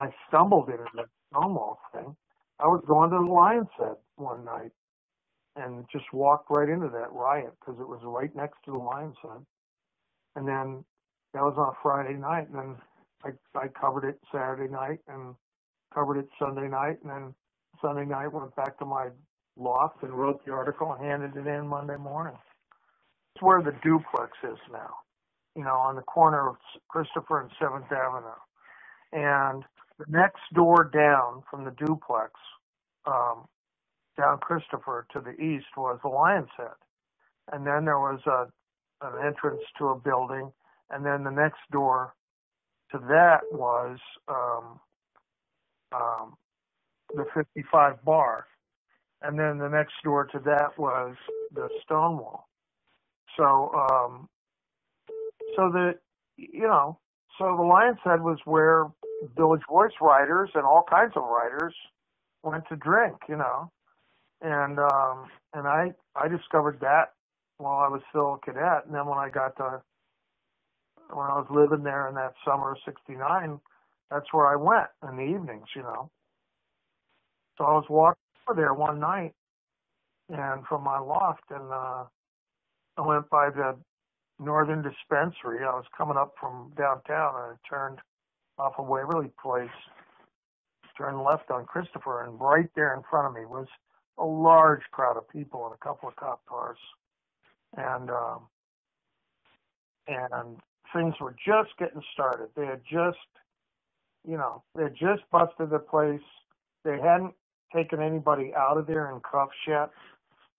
I stumbled into the Stonewall thing. I was going to the Lion's Head one night and just walked right into that riot because it was right next to the Lion's Head. And then that was on a Friday night, and then I I covered it Saturday night and covered it Sunday night, and then Sunday night went back to my loft and wrote the article and handed it in Monday morning. It's where the duplex is now, you know, on the corner of Christopher and Seventh Avenue, and the next door down from the duplex, um, down Christopher to the east was the Lion's Head, and then there was a an entrance to a building, and then the next door to that was um, um, the 55 bar, and then the next door to that was the Stonewall. So, um, so the you know, so the Lion's Head was where Village Voice writers and all kinds of writers went to drink, you know, and um, and I I discovered that while I was still a cadet, and then when I got to when I was living there in that summer of '69, that's where I went in the evenings, you know. So I was walking over there one night, and from my loft, and uh, I went by the Northern Dispensary. I was coming up from downtown, and I turned off of Waverly Place, turned left on Christopher, and right there in front of me was a large crowd of people and a couple of cop cars, and um, and things were just getting started. They had just, you know, they had just busted the place. They hadn't taken anybody out of there in cuffs yet,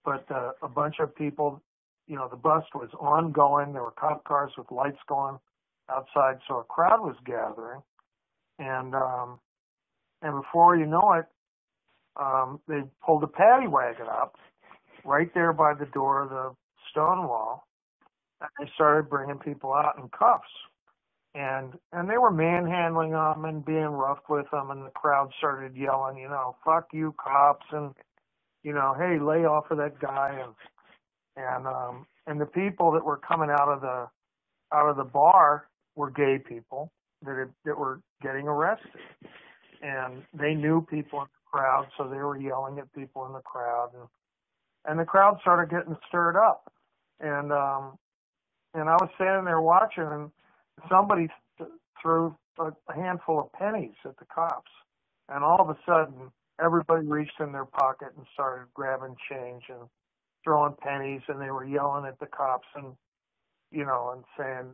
but uh, a bunch of people, you know, the bust was ongoing. There were cop cars with lights going outside, so a crowd was gathering, and um, and before you know it, um, they pulled a paddy wagon up right there by the door of the Stonewall, and they started bringing people out in cuffs. And and they were manhandling them and being rough with them, and the crowd started yelling, you know, "Fuck you, cops!" and you know, "Hey, lay off of that guy!" and and um, and the people that were coming out of the out of the bar were gay people that had, that were getting arrested, and they knew people in the crowd, so they were yelling at people in the crowd, and and the crowd started getting stirred up, and um, and I was standing there watching, and somebody th- threw a handful of pennies at the cops, and all of a sudden everybody reached in their pocket and started grabbing change and throwing pennies, and they were yelling at the cops and you know and saying,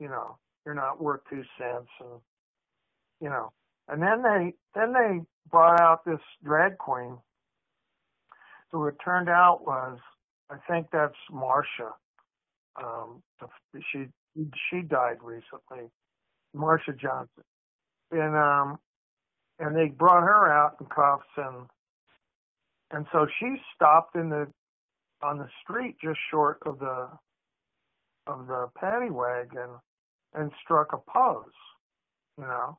you know, you're not worth two cents, and you know, and then they then they brought out this drag queen who it turned out was I think that's Marsha. Um, she she died recently, Marsha Johnson, and um, and they brought her out in cuffs and and so she stopped in the on the street just short of the of the paddy wagon and struck a pose, you know,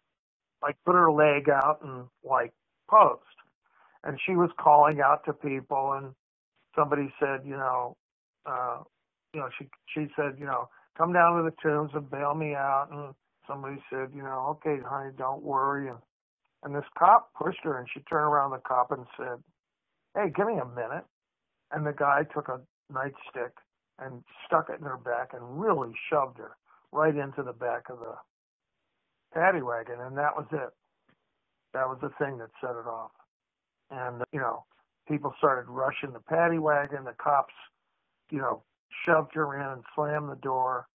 like put her leg out and like posed, and she was calling out to people and somebody said, you know, uh, you know, she she said, you know, come down to the tombs and bail me out. And somebody said, you know, okay, honey, don't worry. And and this cop pushed her, and she turned around the cop and said, hey, give me a minute. And the guy took a nightstick and stuck it in her back and really shoved her right into the back of the paddy wagon, and that was it. That was the thing that set it off. And you know, people started rushing the paddy wagon. The cops, you know, shoved her in and slammed the door,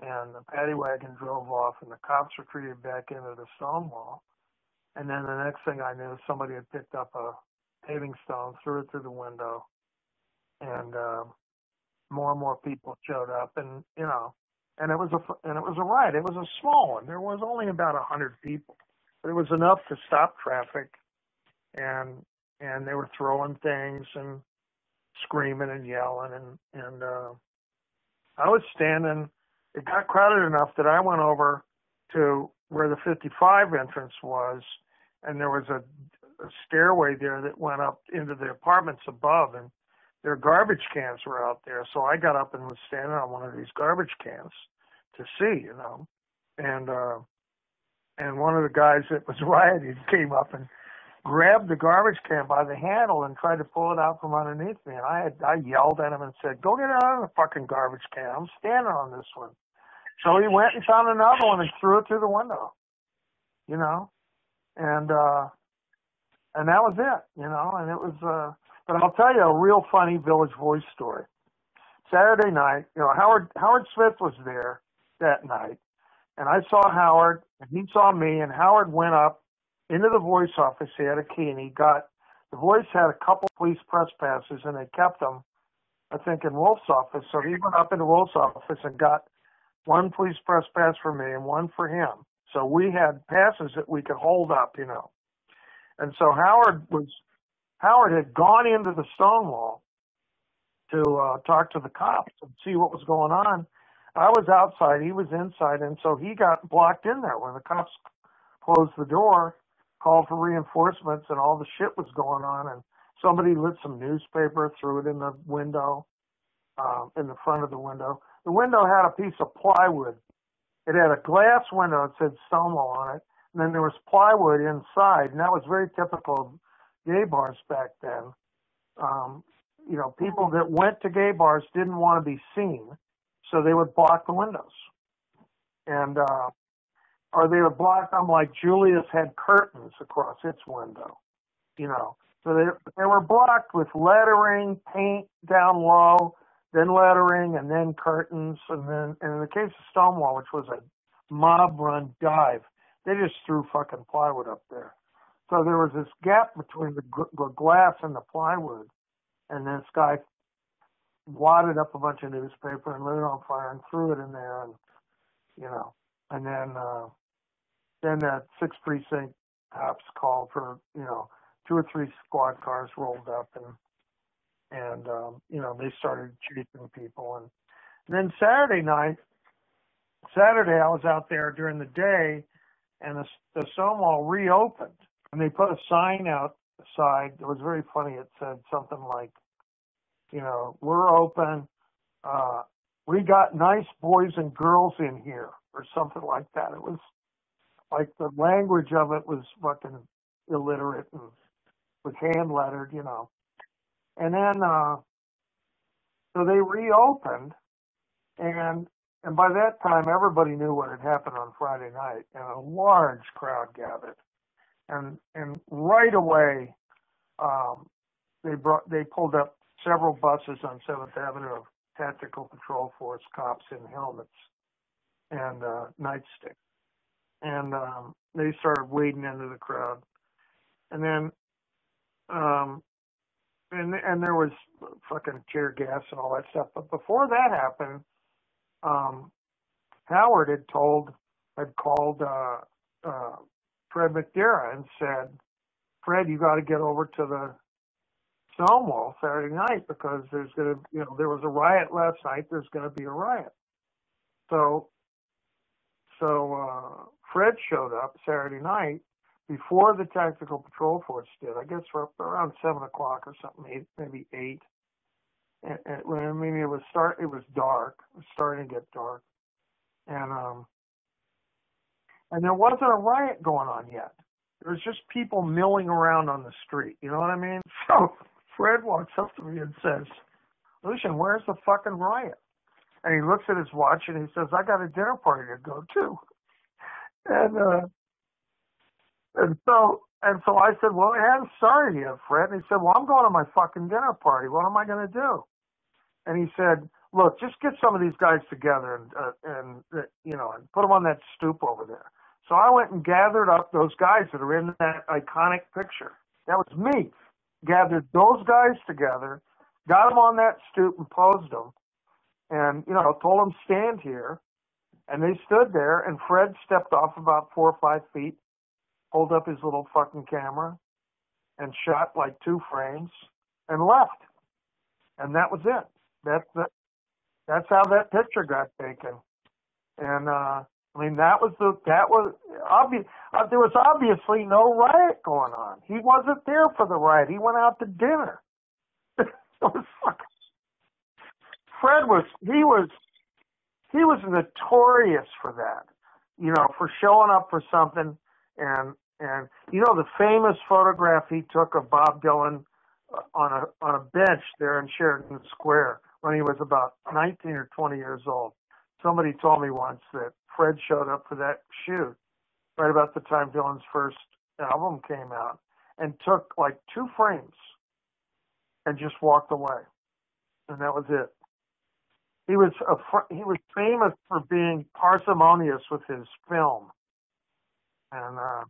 and the paddy wagon drove off, and the cops retreated back into the Stonewall. And then the next thing I knew, somebody had picked up a paving stone, threw it through the window, and uh, more and more people showed up, and you know, and it was a and it was a riot. It was a small one. There was only about a hundred people, but it was enough to stop traffic, and and they were throwing things and screaming and yelling and and uh I was standing it got crowded enough that I went over to where the 55 entrance was and there was a, a stairway there that went up into the apartments above and their garbage cans were out there so I got up and was standing on one of these garbage cans to see you know and uh and one of the guys that was rioting came up and grabbed the garbage can by the handle and tried to pull it out from underneath me. And I had, I yelled at him and said, "Go get out of the fucking garbage can! I'm standing on this one." So he went and found another one and threw it through the window. You know, and uh, and that was it. You know, and it was. uh But I'll tell you a real funny Village Voice story. Saturday night, you know, Howard Howard Smith was there that night, and I saw Howard, and he saw me, and Howard went up into the voice office. He had a key, and he got the voice had a couple police press passes, and they kept them, I think, in Wolf's office. So he went up into Wolf's office and got one police press pass for me and one for him. So we had passes that we could hold up, you know. And so Howard was Howard had gone into the Stonewall to uh, talk to the cops and see what was going on. I was outside, he was inside, and so he got blocked in there when the cops closed the door, called for reinforcements, and all the shit was going on. And somebody lit some newspaper, threw it in the window, um, in the front of the window. The window had a piece of plywood. It had a glass window. It said Stonewall on it, and then there was plywood inside, and that was very typical gay bars back then. Um, you know, people that went to gay bars didn't want to be seen, so they would block the windows. And, uh, or they would block them like Julius had curtains across its window, you know. So they, they were blocked with lettering, paint down low, then lettering, and then curtains. And then, and in the case of Stonewall, which was a mob run dive, they just threw fucking plywood up there. So there was this gap between the, the glass and the plywood and this guy wadded up a bunch of newspaper and lit it on fire and threw it in there and you know and then uh then that six precinct cops called for you know two or three squad cars rolled up and and um you know they started chasing people. And, and then saturday night saturday i was out there during the day and the, the stonewall reopened and they put a sign out side, it was very funny. It said something like, you know, we're open. Uh, we got nice boys and girls in here, or something like that. It was like the language of it was fucking illiterate and was hand lettered, you know. And then, uh, so they reopened, and and by that time everybody knew what had happened on Friday night, and a large crowd gathered and and right away um, they brought they pulled up several buses on Seventh Avenue of Tactical Patrol Force cops in helmets and uh, nightsticks, and um, they started wading into the crowd, and then um, and and there was fucking tear gas and all that stuff. But before that happened, um, Howard had told had called uh, uh, Fred McDarrah and said, Fred, you got to get over to the Stonewall Saturday night because there's going to, you know, there was a riot last night. There's going to be a riot. So, so, uh, Fred showed up Saturday night before the tactical patrol force did. I guess around seven o'clock or something, eight, maybe eight. And, and I mean, it was start. It was dark. It was starting to get dark, and um, and there wasn't a riot going on yet. There was just people milling around on the street. You know what I mean? So Fred walks up to me and says, Lucian, where's the fucking riot?" And he looks at his watch and he says, "I got a dinner party to go to." And uh, and so and so I said, "Well, I'm sorry you, Fred." And he said, "Well, I'm going to my fucking dinner party. What am I going to do?" And he said, "Look, just get some of these guys together and uh, and uh, you know and put them on that stoop over there." So I went and gathered up those guys that are in that iconic picture. That was me. Gathered those guys together, got them on that stoop and posed them, and you know told them stand here, and they stood there. And Fred stepped off about four or five feet, pulled up his little fucking camera, and shot like two frames, and left. And that was it. That's that. That's how that picture got taken. And uh I mean, that was the that was obvious. Uh, there was obviously no riot going on. He wasn't there for the riot. He went out to dinner. Fred was he was he was notorious for that. you know, for showing up for something and and you know the famous photograph he took of Bob Dylan uh, on a on a bench there in Sheridan Square when he was about 19 or 20 years old. Somebody told me once that Fred showed up for that shoot right about the time Dylan's first album came out and took like two frames and just walked away. And that was it. He was a fr- he was famous for being parsimonious with his film. And uh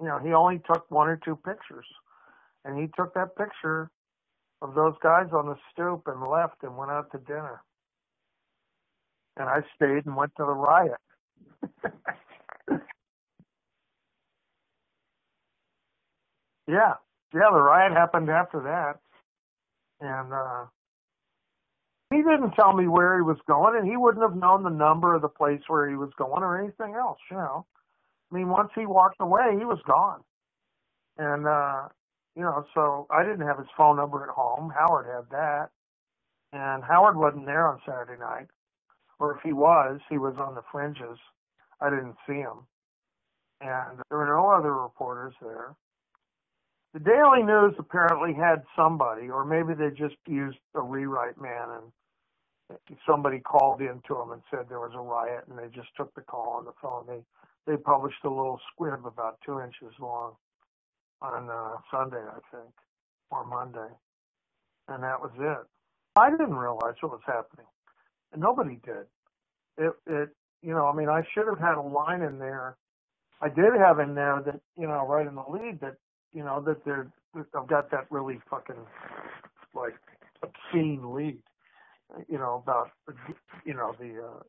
you know, he only took one or two pictures. And he took that picture of those guys on the stoop and left and went out to dinner. And I stayed and went to the riot. yeah. Yeah, the riot happened after that. And uh he didn't tell me where he was going and he wouldn't have known the number of the place where he was going or anything else, you know. I mean, once he walked away, he was gone. And, uh, you know, so I didn't have his phone number at home. Howard had that. And Howard wasn't there on Saturday night. Or if he was, he was on the fringes. I didn't see him. And there were no other reporters there. The Daily News apparently had somebody, or maybe they just used a rewrite man and somebody called in to them and said there was a riot and they just took the call on the phone. They they published a little squib about two inches long on uh, Sunday, I think, or Monday, and that was it. I didn't realize what was happening, and nobody did. It, it, you know, I mean, I should have had a line in there. I did have in there that, you know, right in the lead that, you know, that they're, I've got that really fucking, like, obscene lead, you know, about, you know, the, uh,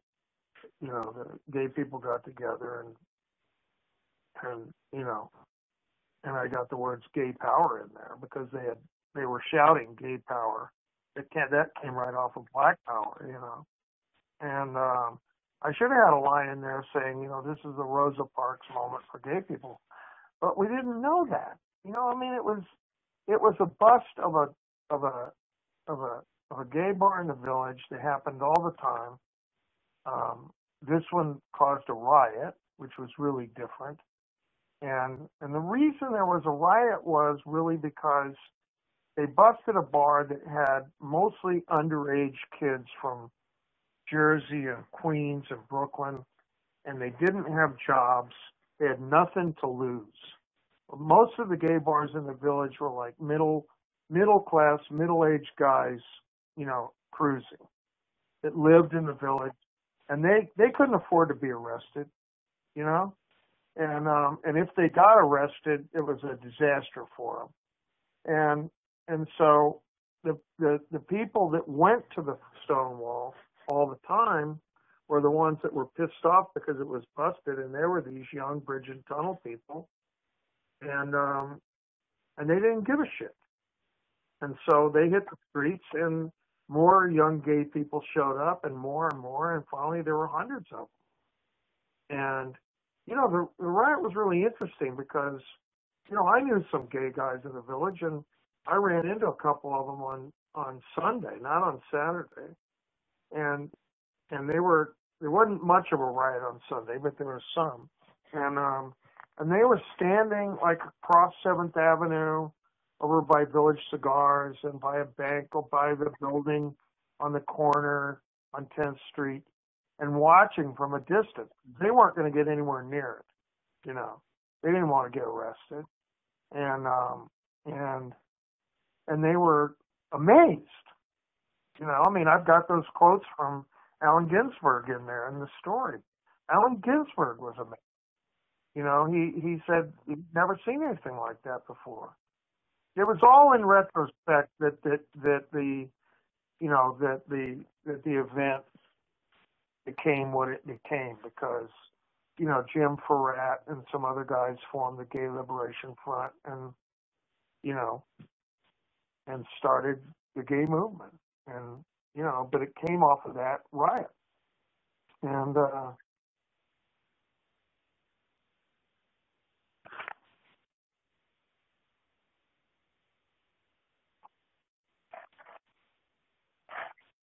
you know, the gay people got together and and you know, and I got the words gay power in there because they had they were shouting gay power. It can that came right off of black power, you know. And um I should have had a line in there saying, you know, this is the Rosa Parks moment for gay people. But we didn't know that. You know, I mean it was it was a bust of a of a of a of a gay bar in the village that happened all the time. Um, this one caused a riot, which was really different. And and the reason there was a riot was really because they busted a bar that had mostly underage kids from Jersey and Queens and Brooklyn, and they didn't have jobs. They had nothing to lose. Most of the gay bars in the village were like middle middle class, middle aged guys, you know, cruising that lived in the village and they they couldn't afford to be arrested, you know and um, and if they got arrested, it was a disaster for them. And and so the the the people that went to the Stonewall all the time were the ones that were pissed off because it was busted, and there were these young bridge and tunnel people, and um, and they didn't give a shit. And so they hit the streets, and more young gay people showed up, and more and more, and finally there were hundreds of them. And you know, the, the riot was really interesting because, you know, I knew some gay guys in the village and I ran into a couple of them on, on Sunday, not on Saturday. And, and they were, there wasn't much of a riot on Sunday, but there was some. And, um, and they were standing like across Seventh Avenue over by Village Cigars and by a bank or by the building on the corner on 10th Street and watching from a distance. They weren't going to get anywhere near it, you know. They didn't want to get arrested, and um, and and they were amazed. You know, I mean, I've got those quotes from Allen Ginsberg in there in the story. Allen Ginsberg was amazed. You know, he he said he'd never seen anything like that before. It was all in retrospect that that that the you know that the that the event became what it became because, you know, Jim Fouratt and some other guys formed the Gay Liberation Front and, you know, and started the gay movement. And, you know, but it came off of that riot. And, uh,